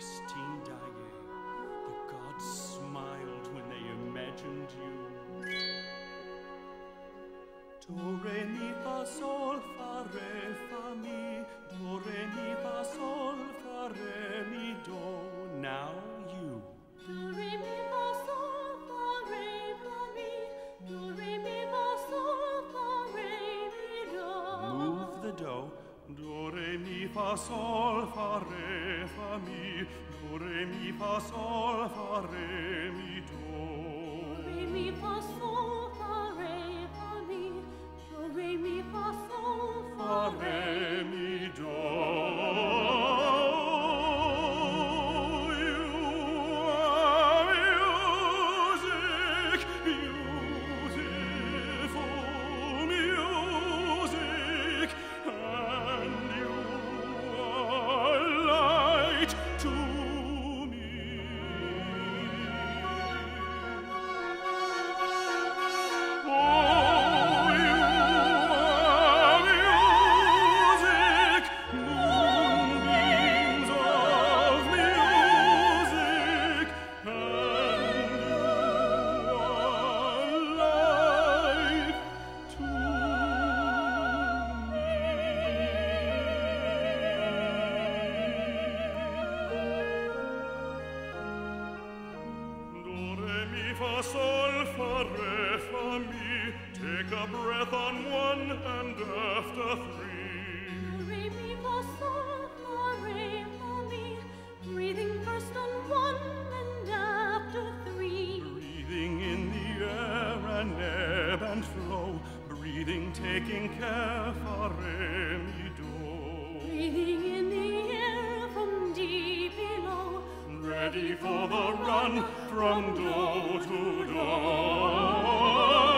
Christine Daae, the gods smiled when they imagined you. Do, re, mi, fa, sol, fa, re, fa, mi. Do, re, mi, fa, sol, fa, re, mi, do. Now you. Do, re, mi, fa, sol, fa, re, fa, mi. Do, re, mi, fa, sol, fa, re, mi, do. Move the do. Do, re, mi, fa, sol, fa, re, fa, mi. Do, re, mi, fa, sol, fa, sol, fa, re, fa, mi. Take a breath on one and after three. re, mi, fa, sol, fa, re, fa, mi. Breathing first on one and after three. Breathing in the air and ebb and flow. Breathing, taking care, fa, re, mi, do. Breathing in the air from deep below. ready for the run from door to door.